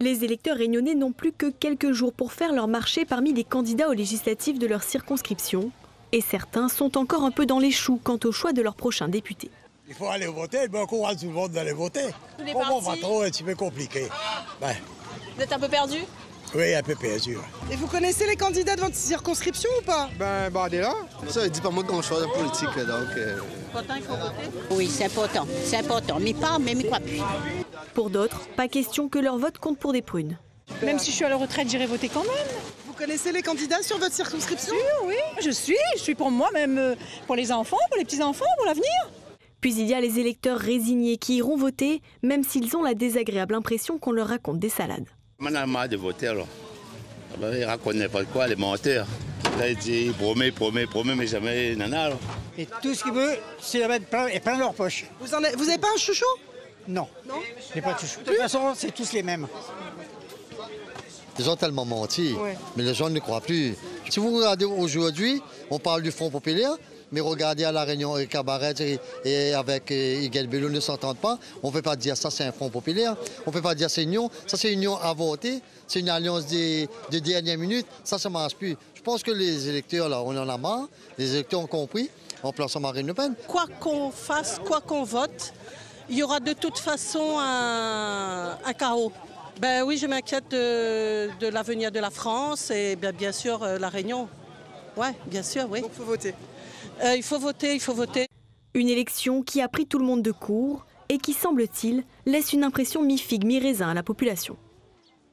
Les électeurs réunionnais n'ont plus que quelques jours pour faire leur marché parmi les candidats aux législatives de leur circonscription. Et certains sont encore un peu dans les choux quant au choix de leur prochain député. Il faut aller voter, bon courage tout le monde d'aller voter. Partis. pas trop, un petit peu compliqué. Ben, Vous êtes un peu perdu? Oui, un peu perdu. Et vous connaissez les candidats de votre circonscription ou pas? Ben, Bardella. Ça ne dit pas moi grand-chose en politique, donc... euh, Oui, c'est important, c'est important. Mais pas, mais mais quoi plus. Pour d'autres, pas question que leur vote compte pour des prunes. Même si je suis à la retraite, j'irai voter quand même. Vous connaissez les candidats sur votre circonscription? Oui, je suis. Je suis pour moi, même euh, pour les enfants, pour les petits-enfants, pour l'avenir. Puis il y a les électeurs résignés qui iront voter, même s'ils ont la désagréable impression qu'on leur raconte des salades. On a marre de voter alors. Ah ben, il raconte n'importe quoi, les menteurs. Là, il dit, il promet, promet, promet, mais jamais nana. alors. Et tout ce qu'ils veulent, c'est la mettre plein, et plein leur poche. Vous en avez, vous avez pas un chouchou? Non. Non J'ai pas de toute façon, c'est tous les mêmes. Ils ont tellement menti, mais les gens ne croient plus. Si vous regardez aujourd'hui, on parle du Front populaire, mais regardez à la Réunion et Cabaret et, et avec euh, Higuel Bello ne s'entendent pas. On ne peut pas dire ça c'est un Front populaire. On ne peut pas dire c'est une union. Ça c'est une union à voter. C'est une alliance des- de dernière minute. Ça, ça ne marche plus. Je pense que les électeurs, là, on en a marre. Les électeurs ont compris en plaçant Marine Le Pen. Quoi qu'on fasse, quoi qu'on vote, il y aura de toute façon un, un chaos. Ben oui, je m'inquiète de, de l'avenir de la France et bien, bien sûr euh, la Réunion. Ouais, bien sûr, oui. Donc faut voter. Euh, il faut voter, il faut voter. Une élection qui a pris tout le monde de court et qui, semble-t-il, laisse une impression mi-figue, mi-raisin à la population.